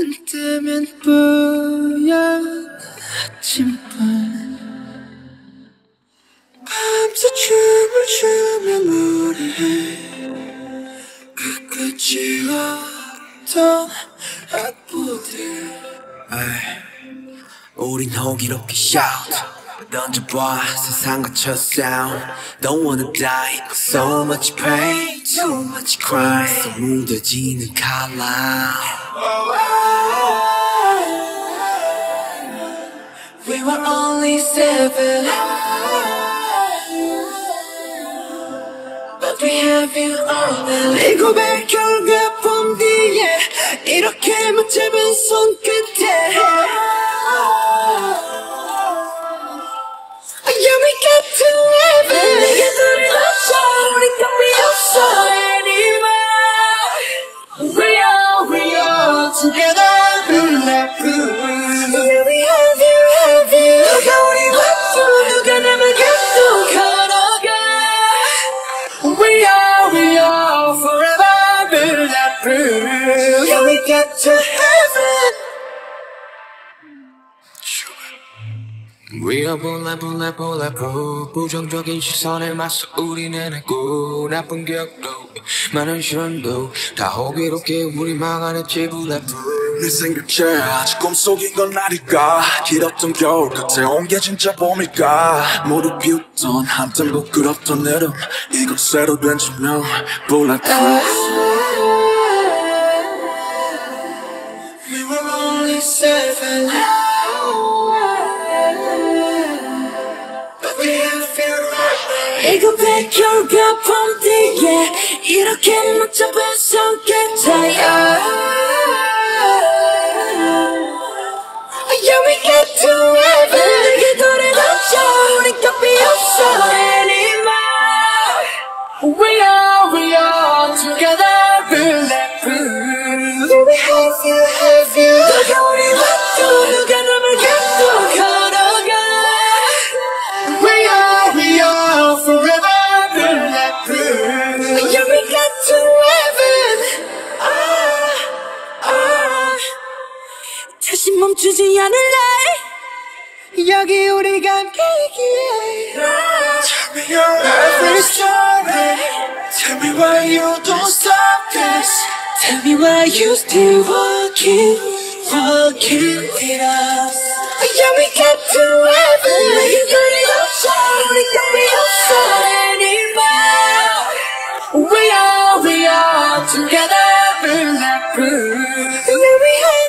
눈 뜨면 뿌연 아침밤 밤새 춤을 추며 노래해 끝까지 없던 악보들. 우린 호기롭게 shout 던져봐. 세상과 첫 sound. Don't wanna die. So much pain Too much crime So 묻어지는 칼라 We were only seven But we have you all now 이 고백 결과 본 뒤에 이렇게만 잡은 손끝에 together. Through blue we have you, have you never We are, we are Forever. Blue we get to We are bullet bullet bulletproof 부정적인 시선에 맞서 우리는 했고 나쁜 기억도 많은 시련도 다 호기롭게 우리 막아냈지 bulletproof 네 생각에 아직 꿈속인 건 아닐까? 길었던 겨울 끝에 온 게 진짜 봄일까? 모두 비웃던 한참 부끄럽던 여름 이건 새로 된 조명 Bulletproof. We were only seven now 이거 백혈과 봄 뒤에 이렇게 못 잡은 손끝에 Yeah, we got to heaven 내게 돌아가자 우리 값이 없어 anymore We are, we are together bulletproof Yeah, we have you, have you 다시 멈추지 않을래 여기 우리가 함께이기에 Tell me your every story Tell me why you don't stop this Tell me why you still walking, walking with us Yeah, we got to heaven 내게 둘이 없어 우리 깜이 없어 anymore We are, we are together bulletproof Yeah, we have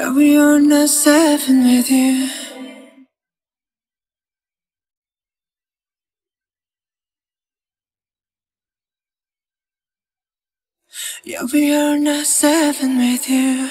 Yeah, we are not seven with you. Yeah, we are not seven with you.